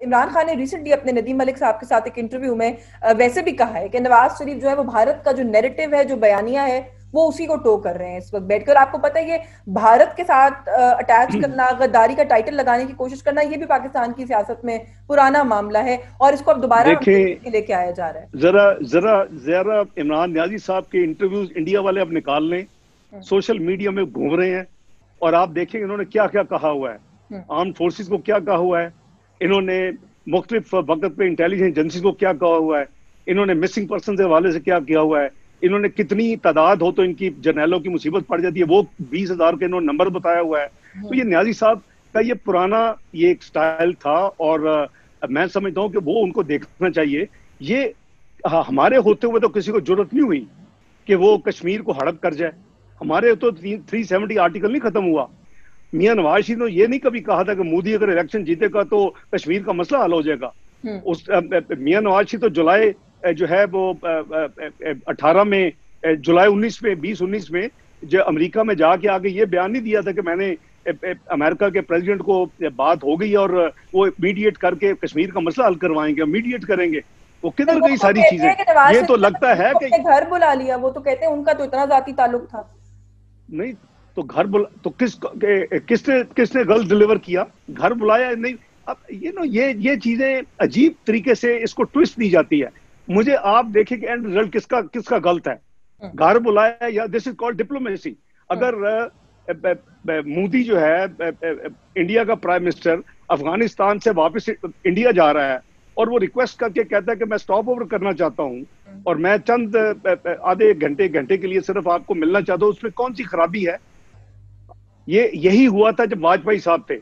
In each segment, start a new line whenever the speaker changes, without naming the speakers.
इमरान खान ने रिसेंटली अपने नदीम मलिक साहब के साथ एक इंटरव्यू में वैसे भी कहा है कि नवाज़ शरीफ जो है वो भारत का जो नेरेटिव है जो बयानिया है वो उसी को टो कर रहे हैं इस वक्त बैठकर। आपको पता है ये भारत के साथ अटैच करना गद्दारी का टाइटल लगाने की कोशिश करना ये भी पाकिस्तान की सियासत में पुराना मामला है और इसको अब दोबारा लेके आया जा रहा है।
जरा जरा जरा इमरान न्याजी साहब के इंटरव्यूज़ इंडिया वाले अब निकाल लें। सोशल हम्म। मीडिया में घूम रहे हैं और आप देखेंगे इन्होंने क्या क्या कहा हुआ है। आर्म हम्म। फोर्सेज को क्या कहा हुआ है। इन्होंने मुख्तलिफ़ वक्त पे इंटेलिजेंस एजेंसी को क्या कहा हुआ है? इन्होंने मिसिंग पर्सन के हवाले से क्या किया हुआ है? इन्होंने कितनी तादाद हो तो इनकी जर्नैलों की मुसीबत पड़ जाती है? वो बीस हज़ार के इन्होंने नंबर बताया हुआ है। तो ये न्याजी साहब का ये पुराना ये एक स्टाइल था और मैं समझता हूँ कि वो उनको देखना चाहिए। ये हमारे होते हुए तो किसी को ज़रूरत नहीं हुई कि वो कश्मीर को हड़प कर जाए। हमारे तो थ्री सेवेंटी आर्टिकल नहीं खत्म हुआ। मियाँ नवाज़ शरीफ ने ये नहीं कभी कहा था कि मोदी अगर इलेक्शन जीतेगा तो कश्मीर का मसला हल हो जाएगा। हम्म। उस मियाँ नवाज़ शरीफ तो जुलाई जो है वो अठारह में जुलाई उन्नीस में बीस उन्नीस में जो अमेरिका में जाके आगे ये बयान नहीं दिया था कि मैंने अमेरिका के प्रेसिडेंट को बात हो गई और वो मीडिएट करके कश्मीर का मसला हल करवाएँगे मीडिएट करेंगे। वो किधर गई सारी चीज़ें? ये तो लगता है कि
घर बुला लिया वो तो कहते हैं उनका तो इतना जाती ताल्लुक था।
नहीं तो घर बुला तो किस किसने किसने गलत डिलीवर किया? घर बुलाया नहीं? अब ये नो ये ये चीज़ें अजीब तरीके से इसको ट्विस्ट दी जाती है। मुझे आप देखें कि एंड रिज़ल्ट किसका किसका गलत है? हाँ। घर बुलाया या दिस इज़ कॉल्ड डिप्लोमेसी अगर मोदी जो है इंडिया का प्राइम मिनिस्टर अफ़गानिस्तान से वापस इंडिया जा रहा है और वो रिक्वेस्ट करके कहता है कि मैं स्टॉप ओवर करना चाहता हूँ हाँ। और मैं चंद आधे घंटे घंटे के लिए सिर्फ़ आपको मिलना चाहता हूँ उसमें कौन सी खराबी है? ये यही हुआ था जब वाजपेयी साहब थे।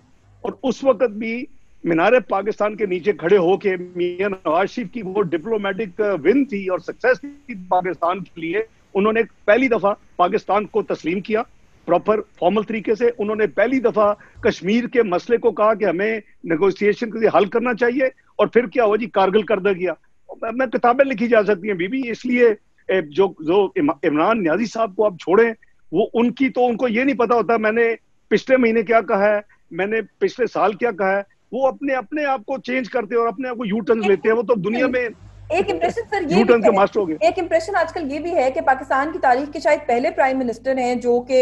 और उस वक्त भी मीनारे पाकिस्तान के नीचे खड़े होके मियाँ नवाज़ शरीफ की वो डिप्लोमेटिक विन थी और सक्सेस थी पाकिस्तान के लिए। उन्होंने पहली दफ़ा पाकिस्तान को तस्लीम किया प्रॉपर फॉर्मल तरीके से। उन्होंने पहली दफ़ा कश्मीर के मसले को कहा कि हमें नेगोशिएशन के लिए हल करना चाहिए और फिर क्या हुआ जी, कारगिल कर दिया गया। मैं किताबें लिखी जा सकती हैं बीबी, इसलिए जो जो इमरान न्याजी साहब को आप छोड़ें, वो उनकी तो उनको ये नहीं पता होता, मैंने पिछले महीने क्या कहा है? मैंने पिछले साल क्या कहा है? वो अपने अपने आप को चेंज करते हैं और अपने आप को यू टर्न लेते हैं। वो तो दुनिया में
एक इम्प्रेशन सर ये भी के मास्टर हो गए। एक इम्प्रेशन आजकल ये भी है कि पाकिस्तान की तारीख के शायद पहले प्राइम मिनिस्टर हैं जो कि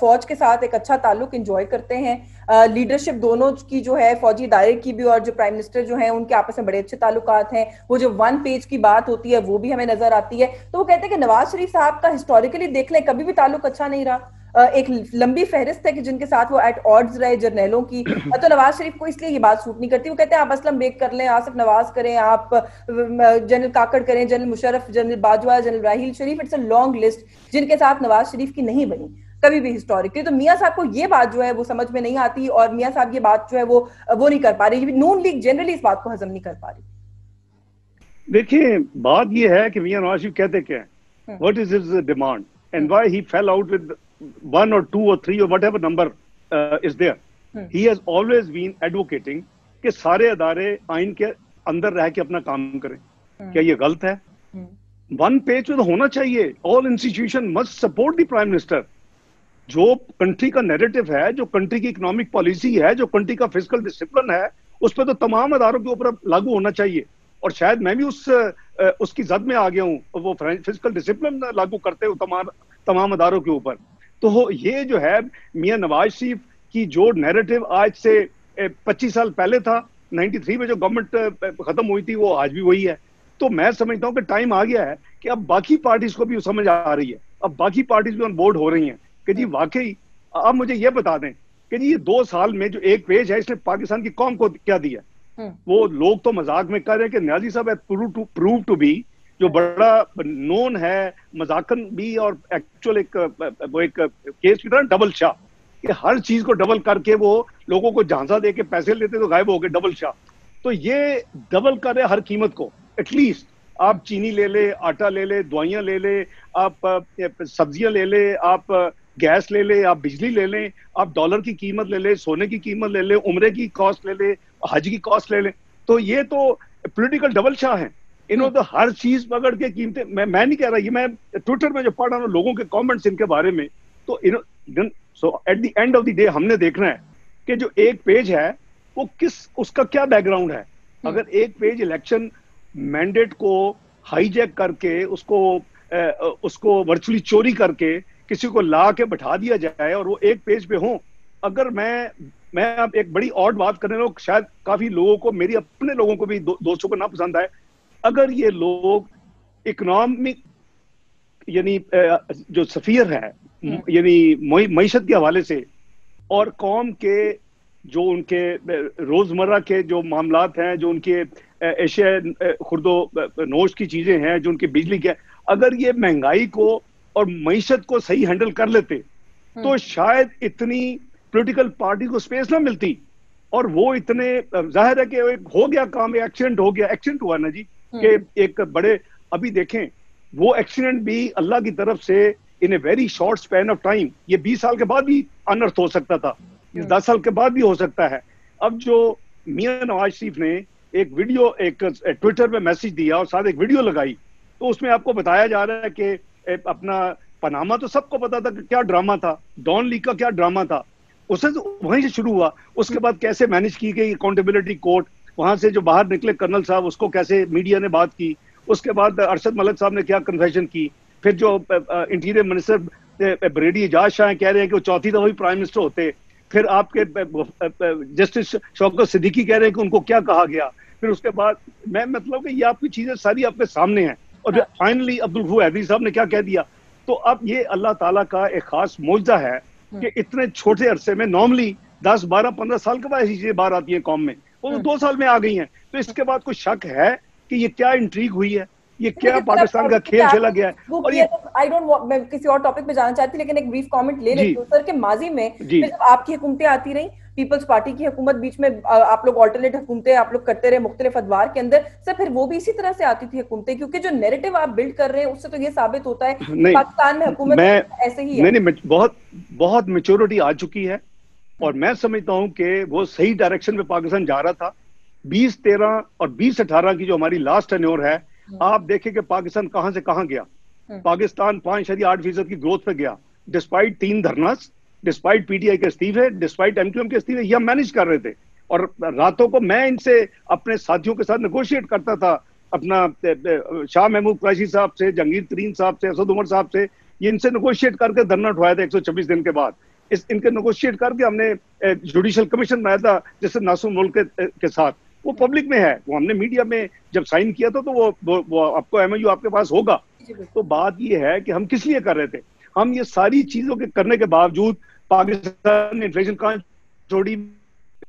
फौज के साथ एक अच्छा ताल्लुक एंजॉय करते हैं। लीडरशिप दोनों की जो है फौजी दायरे की भी और जो प्राइम मिनिस्टर जो है उनके आपस में बड़े अच्छे ताल्लुकात हैं। वो जो वन पेज की बात होती है वो भी हमें नज़र आती है। तो वो कहते हैं कि नवाज़ शरीफ साहब का हिस्टोरिकली देख लें कभी भी ताल्लुक अच्छा नहीं रहा। एक लंबी फहरिस्त है कि जिनके साथ वो एट ऑर्ड्स रहे जर्नैलों की। तो नवाज़ शरीफ को इसलिए ये बात सूट नहीं करती। वो कहते हैं आप असलम बेग कर लें आसिफ नवाज़ करें आप जनरल काकड़ करें general Musharraf general Bajwa general Raheel Sharif. It's a long list जिनके साथ नवाज़ शरीफ की नहीं बनी कभी भी हिस्टोरिकली तो मियाँ साहब को ये बात जो है वो समझ में नहीं आती और मियाँ साहब ये बात जो है वो वो नहीं कर पा रही। नून लीग जनरली इस बात को हजम नहीं कर पा रही।
देखिए बात ये है कि मियाँ नवाज़ शरीफ कहते क्या what is his demand and why he fell out with one or two or three or whatever number uh, is there. Hmm. He has always been advocating कि सारे अदारे आइन के अंदर रह के अपना काम करें hmm. क्या ये गलत है वन. पेज पे तो होना चाहिए all institution must support the prime minister जो कंट्री का नेरेटिव है जो कंट्री की इकोनॉमिक पॉलिसी है जो कंट्री का फ़िज़िकल डिसिप्लिन है उस पर तो तमाम अदारों के ऊपर लागू होना चाहिए और शायद मैं भी उस उसकी जद में आ गया हूँ वो फ़िज़िकल डिसिप्लिन लागू करते हो तमाम तमाम अदारों के ऊपर तो ये जो है मियाँ नवाज़ शरीफ की जो नैरेटिव आज से 25 साल पहले था 93 में जो गवर्नमेंट खत्म हुई थी वो आज भी वही है। तो मैं समझता हूँ कि टाइम आ गया है कि अब बाकी पार्टीज़ को भी समझ आ रही है। अब बाकी पार्टीज़ भी ऑन बोर्ड हो रही हैं। कि जी वाकई आप मुझे ये बता दें कि जी ये दो साल में जो एक पेज है इसने पाकिस्तान की कौम को क्या दिया? हम्म। वो लोग तो मज़ाक में कह रहे हैं कि न्याजी साहब प्रूव टू बी जो बड़ा नोन है, मजाकन भी और एक्चुअल एक, वो एक केस की तरह डबल शाह कि हर चीज़ को डबल करके वो लोगों को झांसा दे के पैसे लेते तो गायब हो गए डबल शाह तो ये डबल कर रहे हर कीमत को एटलीस्ट आप चीनी ले ले, आटा ले ले, दवाइयाँ ले ले, आप सब्ज़ियाँ ले ले, आप गैस ले ले, आप बिजली ले लें, आप डॉलर की कीमत ले ले, सोने की कीमत ले ले, उम्र की कॉस्ट ले ले, हज की कॉस्ट ले ले. तो ये तो पोलिटिकल डबल शाह है. इन्होंने तो हर चीज़ पकड़ के कीमतें मैं मैं नहीं कह रहा ये मैं ट्विटर में जो पढ़ रहा हूँ लोगों के कमेंट्स इनके बारे में तो इन so at the end of the day हमने देखना है कि जो एक पेज है वो किस उसका क्या बैकग्राउंड है? अगर एक पेज इलेक्शन मैंडेट को हाईजैक करके उसको ए, उसको वर्चुअली चोरी करके किसी को ला के बैठा दिया जाए और वो एक पेज पे हो अगर मैं मैं अब एक बड़ी और बात करने लोग शायद काफ़ी लोगों को मेरी अपने लोगों को भी दो, दोस्तों को ना पसंद आए अगर ये लोग इकोनॉमिक यानी जो सफियर है हम्म। यानी मीशत के हवाले से और कौम के जो उनके रोज़मर्रा के जो मामला हैं जो उनके एशिया खुर्दो नोश की चीज़ें हैं जो उनकी बिजली के अगर ये महँगाई को और मीशत को सही हैंडल कर लेते तो हम्म। शायद इतनी पॉलिटिकल पार्टी को स्पेस ना मिलती और वो इतने ज़ाहिर है कि हो गया काम एक्सीडेंट हो गया एक्सीडेंट हुआ ना जी कि। एक बड़े अभी देखें वो एक्सीडेंट भी अल्लाह की तरफ़ से in a very short span of time ये बीस साल के बाद भी अनर्थ हो सकता था इस दस साल के बाद भी हो सकता है अब जो मियाँ नवाज़ शरीफ ने एक वीडियो एक ट्विटर पे मैसेज दिया और साथ एक वीडियो लगाई तो उसमें आपको बताया जा रहा है कि अपना पनामा तो सबको पता था कि क्या ड्रामा था डॉन लीग का क्या ड्रामा था उसे तो वहीं से शुरू हुआ उसके बाद कैसे मैनेज की गई अकाउंटेबिलिटी कोर्ट वहाँ से जो बाहर निकले कर्नल साहब उसको कैसे मीडिया ने बात की? उसके बाद अरशद मलिक साहब ने क्या कन्फेशन की? फिर जो इंटीरियर मिनिस्टर ब्रेडी एजाज शाह कह रहे हैं कि वो चौथी दफ़ा भी प्राइम मिनिस्टर होते। फिर आपके जस्टिस शौकत सिद्दीकी कह रहे हैं कि उनको क्या कहा गया? फिर उसके बाद मैं मतलब कि ये आपकी चीज़ें सारी आपके सामने हैं। और फाइनली अब्दुल हैदरी साहब ने क्या कह दिया? तो अब ये अल्लाह ताला का एक खास मुआवजा है कि इतने छोटे अरसे में नॉर्मली दस बारह पंद्रह साल के बाद ऐसी चीज़ें बाहर आती है कॉम में। वो तो दो साल में आ गई हैं। तो इसके बाद कोई शक है कि ये क्या इंट्रीग हुई है? ये क्या पाकिस्तान का खेल खेला गया है?
और ये आई डोंट मैं किसी और टॉपिक पे जाना चाहती लेकिन एक ब्रीफ कमेंट ले लेती हूँ सर के माजी में जब आपकी हुकूमतें आती रही पीपल्स पार्टी की हुकूमत बीच में आप लोग ऑल्टरनेट हुकूमतें आप लोग करते रहे मुख्तलिफ़ अदवार के अंदर सर फिर वो भी इसी तरह से आती थी हुकूमतें? क्योंकि जो नेरेटिव आप बिल्ड कर रहे हैं उससे तो ये साबित होता है पाकिस्तान में हुकूमत ऐसे ही
है। नहीं नहीं बहुत बहुत मेच्योरिटी आ चुकी है। और मैं समझता हूँ कि वो सही डायरेक्शन में पाकिस्तान जा रहा था। बीस तेरह और बीस अठारह की जो हमारी लास्ट टेन्योर है हम्म। आप देखें कि पाकिस्तान कहाँ से कहाँ गया। हम्म। पाकिस्तान पाँच शरी आठ फ़ीसद की ग्रोथ पे गया। डिस्पाइट तीन धरनास डिस्पाइट पीटीआई के इस्तीफे डिस्पाइट एमक्यूएम के इस्तीफे ये मैनेज कर रहे थे। और रातों को मैं इनसे अपने साथियों के साथ नेगोशिएट करता था। अपना शाह महमूद कुरैशी साहब से जंगीर तरीन साहब से असद उमर साहब से ये इनसे नेगोशिएट करके धरना उठवाया था एक सौ छब्बीस दिन के बाद। इस इनके नेगोशिएट करके हमने जुडिशियल कमीशन बनाया था जैसे नासूम मुल्क के, के साथ। वो पब्लिक में है। वो हमने मीडिया में जब साइन किया था तो वो वो, वो आपको एमओयू आपके पास होगा। तो बात ये है कि हम किस लिए कर रहे थे? हम ये सारी चीज़ों के करने के बावजूद पाकिस्तान ने इन्फ्लेशन कहा छोड़ी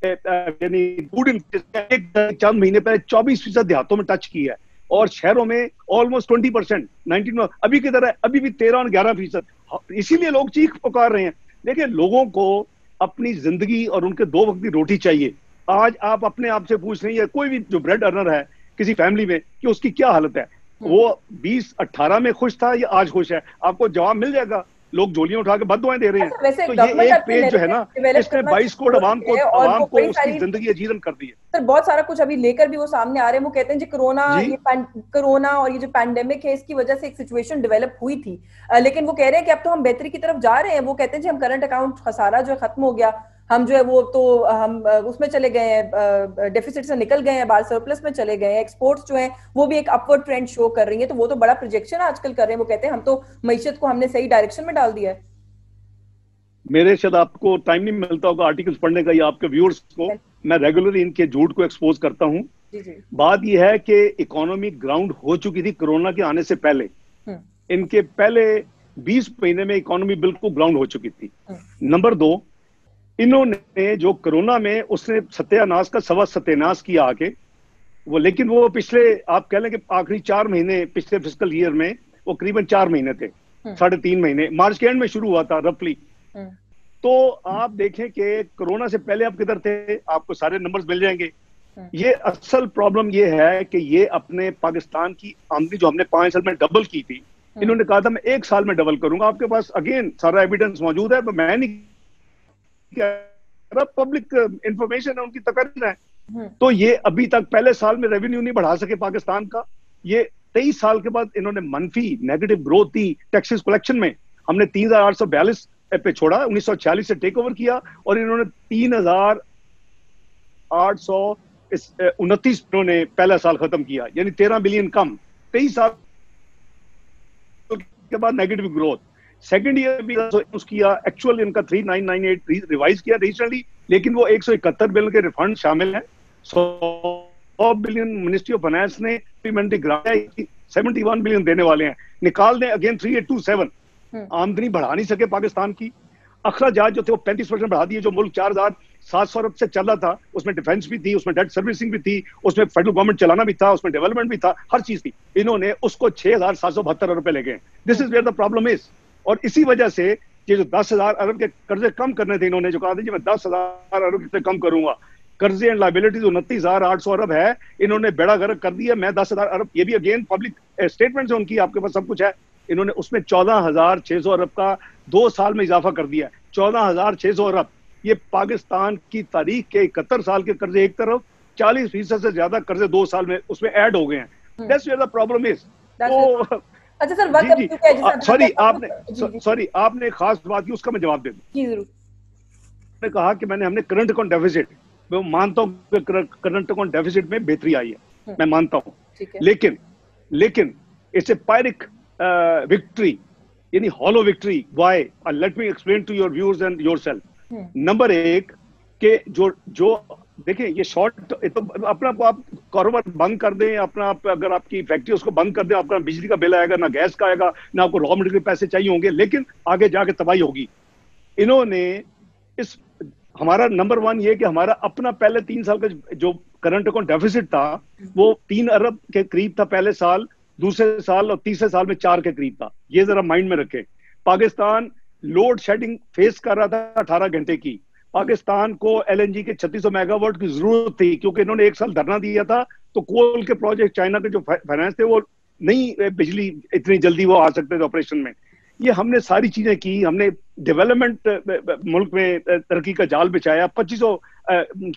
यानी एक चंद महीने पहले चौबीस फ़ीसद देहातों में टच की है। और शहरों में ऑलमोस्ट ट्वेंटी परसेंट नाइनटीन अभी की तरह अभी भी तेरह और ग्यारह फ़ीसद। इसीलिए लोग चीख पुकार रहे हैं। देखिए लोगों को अपनी ज़िंदगी और उनके दो वक्त की रोटी चाहिए। आज आप अपने आप से पूछ रही है कोई भी जो ब्रेड अर्नर है किसी फैमिली में कि उसकी क्या हालत है? हम्म। वो बीस अट्ठारह में खुश था या आज खुश है? आपको जवाब मिल जाएगा। लोग जोलियाँ उठा के बदुआएँ दे रहे हैं। अच्छा, तो ये एक पेज जो है ना इसने बाईस करोड़ आवाम को आवाम को उसकी ज़िंदगी अजीरन कर दी है।
सर बहुत सारा कुछ अभी लेकर भी वो सामने आ रहे हैं। वो कहते हैं जी कोरोना ये कोरोना और ये जो पैंडेमिक है इसकी वजह से एक सिचुएशन डेवलप हुई थी। लेकिन वो कह रहे हैं कि अब तो हम बेहतरी की तरफ़ जा रहे हैं। वो कहते हैं जी हम करंट अकाउंट खसारा जो खत्म हो गया। हम जो है वो तो हम उसमें चले गए हैं डेफिसिट से निकल गए हैं बाल सरप्लस में चले गए हैं एक्सपोर्ट्स जो हैं वो भी एक अपवर्ड ट्रेंड शो कर रही है तो वो तो बड़ा प्रोजेक्शन आजकल कर रहे हैं वो कहते हैं हम तो मीशत को हमने सही डायरेक्शन में डाल दिया है.
मेरे शायद आपको टाइम नहीं मिलता होगा आर्टिकल्स पढ़ने का या आपके व्यूअर्स को। मैं रेगुलरली इनके झूठ को एक्सपोज करता हूँ। बात यह है कि इकोनॉमी ग्राउंड हो चुकी थी कोरोना के आने से पहले। हम्म। इनके पहले 20 महीने में इकोनॉमी बिल्कुल ग्राउंड हो चुकी थी। हम्म। नंबर दो इन्होंने जो कोरोना में उसने सत्यानाश का सवा सत्यानाश किया आके वो लेकिन वो पिछले आप कह लें कि आखिरी चार महीने पिछले फ़िज़िकल ईयर में वो करीबन चार महीने थे हम्म। साढ़े तीन महीने मार्च के एंड में शुरू हुआ था रफली हम्म। तो आप देखें कि कोरोना से पहले आप किधर थे आपको सारे नंबर्स मिल जाएँगे हम्म। ये असल प्रॉब्लम ये है कि ये अपने पाकिस्तान की आमदनी जो हमने पाँच साल में डबल की थी इन्होंने कहा था मैं एक साल में डबल करूँगा आपके पास अगेन सारा एविडेंस मौजूद है तो मैं नहीं पब्लिक इंफॉर्मेशन uh, है उनकी तकरीर है। हम्म। तो ये अभी तक पहले साल में रेवेन्यू नहीं बढ़ा सके पाकिस्तान का। ये तेईस साल के बाद इन्होंने मनफी नेगेटिव ग्रोथ दी टैक्सेस कलेक्शन में। हमने तीन हज़ार आठ सौ बयालीस पे छोड़ा उन्नीस सौ छियालीस से टेक ओवर किया और इन्होंने तीन हज़ार आठ सौ इस उनतीस ने पहला साल खत्म किया। यानी तेरह बिलियन कम। तेईस साल के बाद नेगेटिव ग्रोथ सेकंड ईयर भी किया एक्चुअल इनका three nine nine eight revise किया रिसेंटली लेकिन वो एक सौ इकहत्तर बिलियन के रिफंड शामिल है। सौ बिलियन मिनिस्ट्री ऑफ़ फाइनेंस ने ग्रांट सेवेंटी वन बिलियन देने वाले हैं। निकाल दें again three eight two seven आमदनी बढ़ा नहीं सके पाकिस्तान की। अखराजात जो थे वो पैंतीस परसेंट बढ़ा दिए जो मुल्क चार हज़ार सात सौ अरब से चल रहा था उसमें डिफेंस भी थी उसमें डेट सर्विसिंग भी थी उसमें फेडरल गवर्नमेंट चलाना भी था उसमें डेवलपमेंट भी था हर चीज़ थी। इन्होंने उसको छह हज़ार सात सौ बहत्तर रुपए ले गए this is where the problem is और इसी वजह से ये जो दस हज़ार अरब के कर्जे कम करने थे इन्होंने जो कहा था जी मैं दस हज़ार अरब से कम करूँगा। कर्जे एंड लाइबिलिटीज उनतीस हज़ार आठ सौ अरब है इन्होंने बेड़ा गर्क कर दिया। मैं दस हज़ार अरब ये भी अगेन पब्लिक स्टेटमेंट है उनकी आपके पास सब कुछ है इन्होंने उसमें चौदह हज़ार छह सौ अरब का दो साल में इजाफा कर दिया चौदह हज़ार छह सौ अरब ये पाकिस्तान की तारीख के इकहत्तर साल के कर्जे एक तरफ़ चालीस फ़ीसद से ज़्यादा कर्जे दो साल में उसमें ऐड हो गए हैं। प्रॉब्लम इज़ तो अच्छा सर वक्त सॉरी आपने सॉरी आपने खास बात की उसका मैं जवाब दे दूँ। ने कहा कि मैंने हमने करंट अकाउंट डेफिसिट मैं मानता हूँ करंट अकाउंट डेफिसिट में बेहतरी आई है हम्म। मैं मानता हूँ। लेकिन लेकिन इट्स ए पायरिक विक्ट्री यानी hollow victory why let me explain to your viewers and yourself number एक के जो जो देखिए, ये शॉर्ट तो अपना आप कारोबार बंद कर दें, अपना आप अगर आपकी फैक्ट्री उसको बंद कर दें आपका बिजली का बिल आएगा, ना गैस का आएगा, ना आपको रॉ मटेरियल पैसे चाहिए होंगे, लेकिन आगे जाके तबाही होगी। इन्होंने इस, हमारा नंबर वन ये कि हमारा अपना पहले तीन साल का जो करंट अकाउंट डेफिसिट था, वो तीन अरब के करीब था पहले साल, दूसरे साल और तीसरे साल में चार के करीब था। ये जरा माइंड में रखें। पाकिस्तान लोड शेडिंग फेस कर रहा था अठारह घंटे की। पाकिस्तान को एलएनजी के 3600 मेगावाट की ज़रूरत थी, क्योंकि इन्होंने एक साल धरना दिया था तो कोल के प्रोजेक्ट चाइना के जो फाइनेंस थे, वो नहीं बिजली इतनी जल्दी वो आ सकते थे ऑपरेशन में। ये हमने सारी चीज़ें की, हमने डेवलपमेंट मुल्क में तरक्की का जाल बिछाया 2500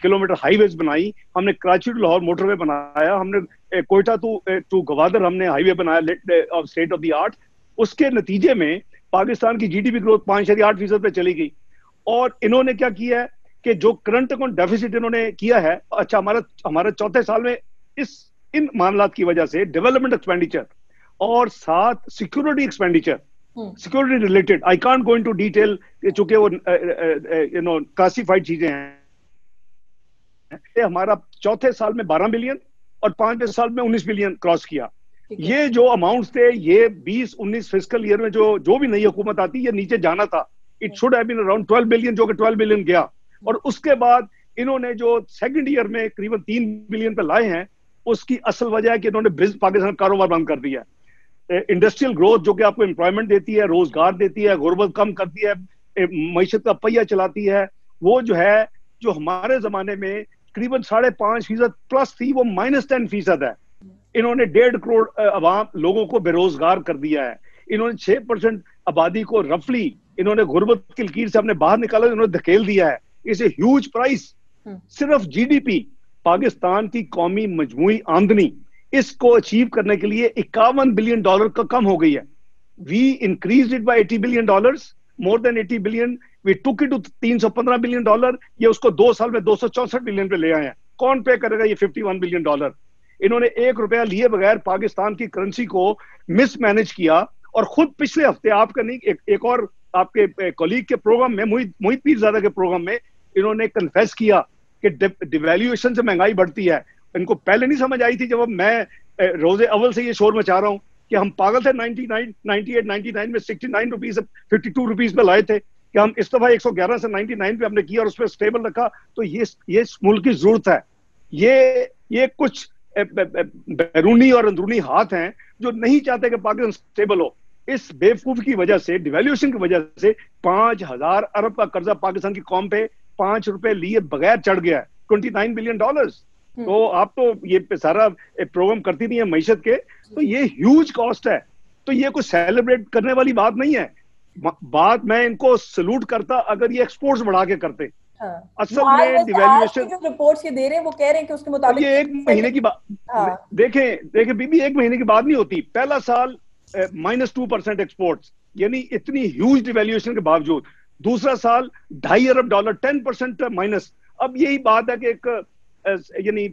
किलोमीटर हाईवेज बनाई, हमने कराची टू लाहौर मोटरवे बनाया, हमने कोयटा टू टू गवादर हमने हाईवे बनाया स्टेट ऑफ़ द आर्ट उसके नतीजे में पाकिस्तान की जीडीपी ग्रोथ पाँच आठ फ़ीसद पे चली गई। और इन्होंने क्या किया है कि जो करंट अकाउंट डेफिसिट इन्होंने किया है अच्छा हमारा हमारे चौथे साल में इस इन मामला की वजह से डेवलपमेंट एक्सपेंडिचर और साथ security expenditure security related I can't go into detail चूँकि वो यू नो क्लासिफाइड चीज़ें हैं। हमारा चौथे साल में 12 बिलियन और पाँचवें साल में 19 बिलियन क्रॉस किया। ये जो अमाउंट्स थे ये 20 19 फ़िज़िकल ईयर में जो जो भी नई हुकूमत आती ये नीचे जाना था। It should have been around 12 billion जो कि 12 बिलियन गया। और उसके बाद इन्होंने जो सेकंड ईयर में करीबन तीन बिलियन पे लाए हैं, उसकी असल वजह है कि इन्होंने पाकिस्तान कारोबार बंद कर दिया है। इंडस्ट्रियल ग्रोथ जो कि आपको एम्प्लॉयमेंट देती है, रोज़गार देती है, गुर्बत कम करती है मीशत का पहिया चलाती है, वो जो है, जो हमारे जमाने में करीबन साढ़े पाँच फ़ीसद प्लस थी, वो माइनस टेन फ़ीसद है। इन्होंने डेढ़ करोड़ अवाम लोगों को बेरोजगार कर दिया है। इन्होंने छह परसेंट आबादी को रफली इन्होंने गुर्बत की लकीर से हमने बाहर निकाला इन्होंने धकेल दिया है। इसे ह्यूज प्राइस सिर्फ़ जीडीपी पाकिस्तान की कौमी मजमू आमदनी इसको अचीव करने के लिए इक्यावन बिलियन डॉलर का कम हो गई है। We increase it by eighty billion dollar more than eighty billion we took it तीन सौ पंद्रह बिलियन डॉलर ये उसको दो साल में दो सौ चौसठ बिलियन पे ले आए हैं। कौन पे करेगा ये फिफ्टी वन बिलियन डॉलर इन्होंने एक रुपया लिए बगैर पाकिस्तान की करेंसी को मिसमैनेज किया और खुद पिछले हफ़्ते आपका नहीं एक, एक और आपके कॉलीग के प्रोग्राम में मोहित मोहित पीरजादा के प्रोग्राम में इन्होंने कन्फेस किया कि डिवेल्यूएशन से महँगाई बढ़ती है। इनको पहले नहीं समझ आई थी जब मैं रोज़े अव्वल से ये शोर मचा रहा हूँ कि हम पागल थे 99, 98, 99 में 69 रुपीज़ फिफ्टी टू रुपीज़ पे लाए थे कि हम इस दफ़ा 111 से 99 पे हमने किया और उस पर स्टेबल रखा। तो ये ये मुल्क की ज़रूरत है। ये ये कुछ बैरूनी और अंदरूनी हाथ हैं जो नहीं चाहते कि पाकिस्तान स्टेबल हो। इस बेवकूफ़ की वजह से डिवेल्यूशन की वजह से पाँच हज़ार अरब का कर्जा पाकिस्तान की कौम पे पाँच रुपए लिए बगैर चढ़ गया है। ट्वेंटी नाइन बिलियन डॉलर तो आप तो ये सारा प्रोग्राम करती नहीं है मीशत के। तो ये ह्यूज कॉस्ट है। तो ये कुछ सेलिब्रेट करने वाली बात नहीं है। बात मैं इनको सल्यूट करता अगर ये एक्सपोर्ट्स बढ़ा के करते। हाँ। असल में डिवेल्यूएशन जो रिपोर्ट्स ये दे रहे हैं वो कह रहे हैं कि उसके मुताबिक ये एक महीने की बात हाँ। देखें देखें बीबी एक महीने की बात नहीं होती। पहला साल माइनस टू परसेंट एक्सपोर्ट यानी इतनी ह्यूज डिवेल्यूएशन के बावजूद दूसरा साल ढाई अरब डॉलर टेन परसेंट माइनस अब यही बात है कि एक यानी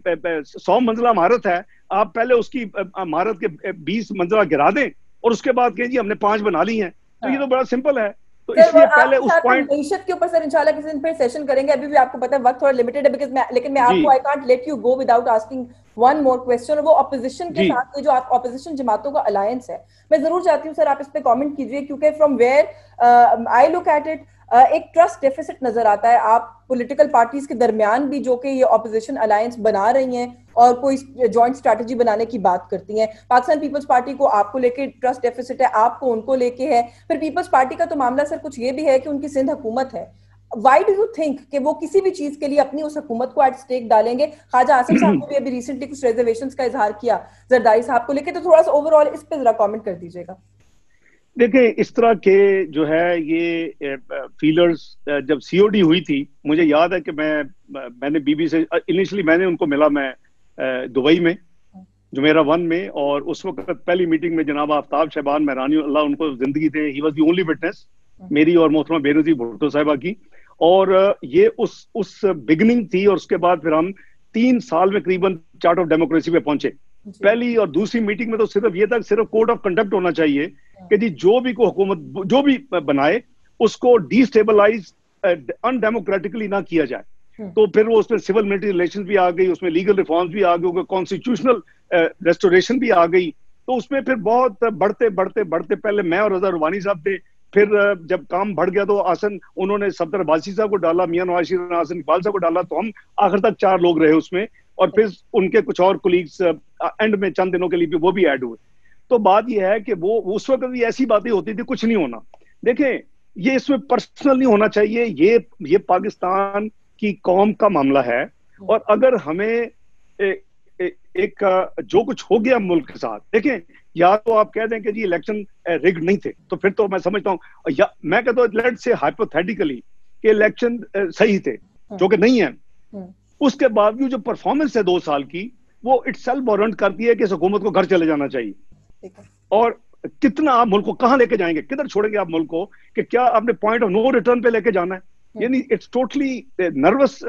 सौ मंजिला इमारत है आप पहले उसकी इमारत के बीस मंजिला गिरा दें और उसके बाद कहिए हमने पाँच बना ली हैं। तो ये तो बड़ा सिंपल है। तो इसलिए पहले उस पॉइंट
मीशत के ऊपर सर इंशाल्लाह किसी दिन फिर सेशन करेंगे। अभी भी आपको पता है वक्त थोड़ा लिमिटेड है बिकॉज़ मैं लेकिन मैं आपको I can't let you go without asking one more question वो ऑपोजिशन के साथ जो आप ऑपोजिशन जमातों का अलायंस है। मैं ज़रूर चाहती हूँ सर आप इस पर कॉमेंट कीजिए क्योंकि from where I look at it एक ट्रस्ट डेफिसिट नज़र आता है। आप पॉलिटिकल पार्टीज़ के दरमियान भी जो कि ये ऑपोजिशन अलायंस बना रही हैं और कोई जॉइंट स्ट्रैटेजी बनाने की बात करती हैं। पाकिस्तान पीपल्स पार्टी को आपको लेके ट्रस्ट डेफिसिट है आपको उनको लेके है। फिर पीपल्स पार्टी का तो मामला सर कुछ ये भी है कि उनकी सिंध हुकूमत है। वाई डू यू थिंक कि वो किसी भी चीज़ के लिए अपनी उस हुकूमत को एट स्टेक डालेंगे? खाजा आसिम साहब ने भी अभी रिसेंटली कुछ रिजर्वेशन का इजहार किया जरदारी साहब को लेके तो थोड़ा सा ओवरऑल इस पर जरा कॉमेंट कर दीजिएगा।
देखिए इस तरह के जो है ये फीलर्स जब सीओडी हुई थी मुझे याद है कि मैं मैंने बीबी से इनिशियली मैंने उनको मिला मैं दुबई में जुमेरा वन में और उस वक्त पहली मीटिंग में जनाब आफ्ताब शहबान महरानी अल्लाह उनको ज़िंदगी थे he was the only witness मेरी और मोहतरमा बेनजी भुट्टो साहिबा की। और ये उस उस बिगनिंग थी और उसके बाद फिर हम तीन साल में करीबन चार्ट ऑफ़ डेमोक्रेसी पे पहुँचे। पहली और दूसरी मीटिंग में तो सिर्फ़ ये तक सिर्फ़ कोड ऑफ़ कंडक्ट होना चाहिए कि जी जो भी को हुकूमत जो भी बनाए उसको डिस्टेबलाइज अनडेमोक्रेटिकली ना किया जाए। हम्म। तो फिर वो उसमें सिविल मिलिट्री रिलेशन भी आ गई उसमें लीगल रिफॉर्म्स भी आ गए कॉन्स्टिट्यूशनल रेस्टोरेशन भी आ गई। तो उसमें फिर बहुत बढ़ते बढ़ते बढ़ते पहले मैं और रजा रुबानी साहब थे फिर जब काम बढ़ गया तो आसन, उन्होंने सफदर बासी साहब को डाला, मियाँ नवाज़ आसन, इकबाल साहब को डाला तो हम आखिर तक चार लोग रहे उसमें। और फिर उनके कुछ और कोलीग्स एंड में चंद दिनों के लिए भी वो भी ऐड हुए। तो बात यह है कि वो, उस वक्त भी ऐसी बातें होती थी, कुछ नहीं होना। देखें, ये इसमें पर्सनल नहीं होना चाहिए, ये ये पाकिस्तान की कौम का मामला है। और अगर हमें एक जो कुछ हो गया मुल्क के साथ देखें या तो आप कह दें कि जी इलेक्शन रिग नहीं थे तो फिर तो मैं समझता हूँ या मैं कहता हूँ लेट से हाइपोथेटिकली कि इलेक्शन सही थे जो कि नहीं है हम्म। उसके बावजूद जो परफॉर्मेंस है दो साल की वो इट सेल्फ वारंट करती है कि इस हुकूमत को घर चले जाना चाहिए और कितना आप मुल्क को कहाँ लेके जाएँगे किधर छोड़ेंगे आप मुल्क को कि क्या आपने पॉइंट ऑफ़ नो रिटर्न पे लेके जाना है हम्म। यानी इट्स टोटली नर्वस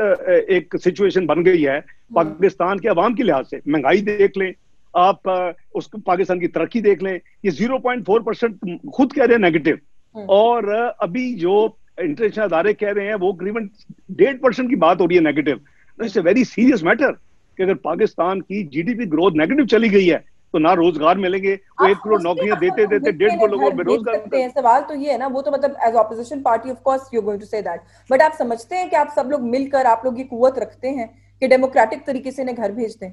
एक सिचुएशन बन गई है हम्म। पाकिस्तान के अवाम के लिहाज से महँगाई देख लें आप उस पाकिस्तान की तरक्की देख लें ये ज़ीरो पॉइंट फोर परसेंट खुद कह रहे हैं नेगेटिव हम्म। और अभी जो इंटरनेशनल अदारे कह रहे हैं वो करीबन डेढ़ परसेंट की बात हो रही है negative it's a very serious matter कि अगर पाकिस्तान की जीडीपी ग्रोथ नेगेटिव चली गई है तो ना रोज़गार मिलेंगे वो एक करोड़ नौकरियाँ देते देते डेढ़ करोड़ लोगों को बेरोजगार
सवाल तो ये है ना वो तो मतलब as opposition party of course you going to say that but आप समझते हैं कि आप सब लोग मिलकर आप लोग ये कुवत रखते हैं कि डेमोक्रेटिक तरीके से इन्हें घर भेज दें।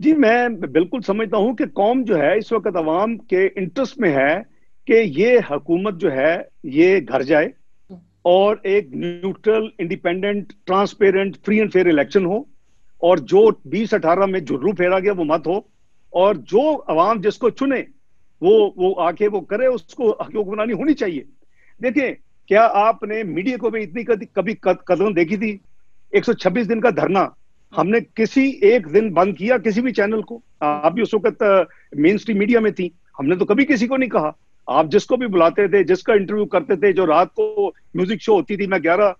जी, मैं बिल्कुल समझता हूँ कि कौम जो है, इस वक्त अवाम के इंटरेस्ट में है कि ये हुकूमत जो है, ये घर जाए और एक neutral independent transparent free and fair election हो और जो 2018 में जुर्रू फेरा गया, वो मत हो और जो अवाम जिसको चुने, वो वो आके वो करे, उसको हुक्मरानी होनी चाहिए। देखिए, क्या आपने मीडिया को भी इतनी कभी कदम देखी थी? 126 दिन का धरना हमने किसी एक दिन बंद किया किसी भी चैनल को। आप भी उस वक्त मेन स्ट्रीम मीडिया में थी। हमने तो कभी किसी को नहीं कहा। आप जिसको भी बुलाते थे जिसका इंटरव्यू करते थे जो रात को म्यूज़िक शो होती थी मैं ग्यारह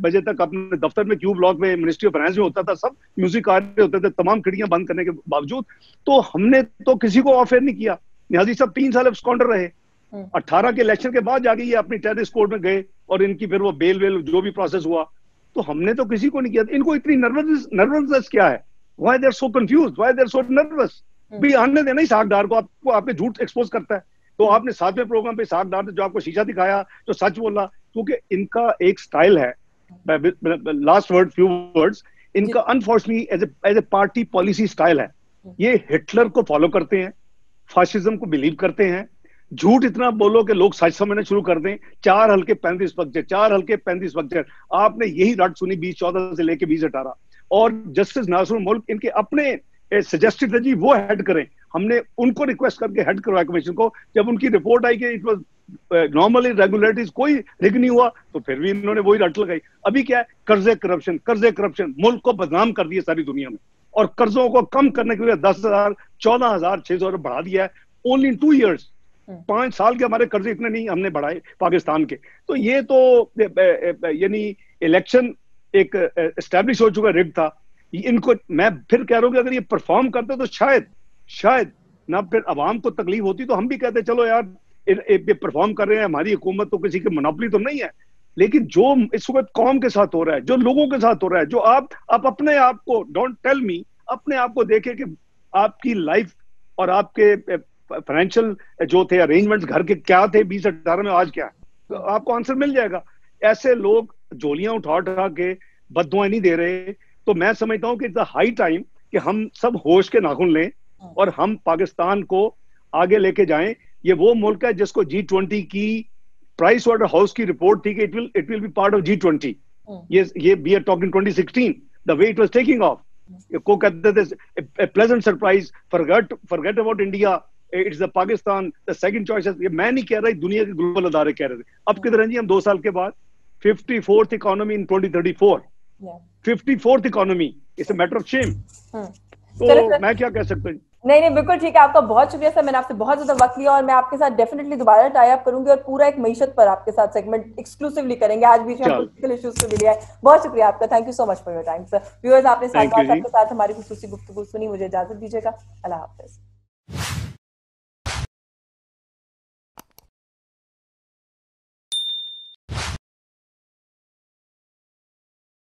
बजे तक अपने दफ्तर में क्यू ब्लॉक में मिनिस्ट्री ऑफ़ फाइनेंस में होता था सब म्यूज़िक आ रहे होते थे तमाम खिड़कियाँ बंद करने के बावजूद। तो हमने तो किसी को ऑफ़र नहीं किया। निहाजी साहब तीन साल स्कॉन्डर रहे। हम्म। अट्ठारह के इलेक्शन के बाद जाके ये अपनी टेरिस कोर्ट में गए और इनकी फिर वो बेल वेल जो भी प्रोसेस हुआ तो हमने तो किसी को नहीं किया। इनको इतनी नर्वस नर्वसनेस क्या है? Why they're so confuse why they're so nervous भी आने देना ही सागदार को। आपको आपने झूठ एक्सपोज करता है। तो आपने सातवें प्रोग्राम पे साग डाल जो आपको शीशा दिखाया जो सच बोला क्योंकि इनका एक स्टाइल है। लास्ट वर्ड फ्यू वर्ड्स इनका unfortunately as as a party policy style है। ये हिटलर को फॉलो करते हैं। फाशिज्म को बिलीव करते हैं। झूठ इतना बोलो कि लोग सच समझना शुरू कर दें। चार हल्के पैंतीस पक्चर चार हल्के पैंतीस पक्चर आपने यही रट सुनी बीस, चौदह से लेके बीस अठारह। और जस्टिस नासर मुल्क इनके अपने सजेस्टेड जी, वो हेड करें। हमने उनको रिक्वेस्ट करके हेड करवाया कमीशन को। जब उनकी रिपोर्ट आई कि इट वॉज़ नॉर्मली रेगुलेटरीज कोई रिग नहीं हुआ तो फिर भी इन्होंने वही रट लगाई। अभी क्या है? कर्जे करप्शन कर्जे करप्शन मुल्क को बदनाम कर दिया सारी दुनिया में। और कर्जों को कम करने के लिए दस हज़ार, चौदह हज़ार छह सौ बढ़ा दिया है। ओनली इन टू ईयर्स पाँच साल के हमारे कर्जे इतने नहीं हमने बढ़ाए पाकिस्तान के। तो ये तो यानी इलेक्शन एक एस्टेब्लिश हो चुका रिग था। इनको, मैं फिर कह रहा हूँ कि अगर ये परफॉर्म करते तो शायद शायद ना फिर अवाम को तकलीफ़ होती तो हम भी कहते, चलो यार ये परफॉर्म कर रहे हैं, हमारी हुकूमत तो किसी की मुनाफली तो नहीं है। लेकिन जो इस वक्त कौम के साथ हो रहा है, जो लोगों के साथ हो रहा है, जो आप आप अपने आप को डोंट टेल मी अपने आप को देखे कि आपकी लाइफ और आपके फाइनेंशियल जो थे अरेंजमेंट्स घर के क्या थे बीस अठारह में आज क्या तो आपको आंसर मिल जाएगा। ऐसे लोग जोलियाँ उठा उठा के बदुआएँ नहीं दे रहे। तो मैं समझता हूँ कि इट्स हाई टाइम कि हम सब होश के नाखुन लें और हम पाकिस्तान को आगे लेके जाएँ। ये वो मुल्क है जिसको जी ट्वेंटी की प्राइस वाटर हाउस की रिपोर्ट थी कि it will it will be part of G twenty ये ये we are talking twenty sixteen the way it was taking off को कहते थे pleasant surprise forget forget about India it's the Pakistan the second choice ये मैं नहीं कह रहा दुनिया के ग्लोबल अदारे कह रहे थे। अब किधर हैं जी हम? दो साल के बाद। Fifty fourth economy in twenty thirty four fifty fourth economy it's matter of shame तो मैं क्या कह सकता हूँ?
नहीं नहीं बिल्कुल ठीक है। आपका बहुत शुक्रिया सर। मैंने आपसे बहुत ज़्यादा वक्त लिया और मैं आपके साथ डेफिनेटली दोबारा टाई अप करूँगी और पूरा एक मीशत पर आपके साथ सेगमेंट एक्सक्लूसिवली करेंगे। आज बीच में पॉलिटिकल इश्यूज़ पे भी लिया है। बहुत शुक्रिया आपका। Thank you so much for your time sir viewers आपने साथ आपके साथ हमारी खुशी गुफ्तु सुनी। मुझे इजाज़त दीजिएगा। अल्लाह हाफिज।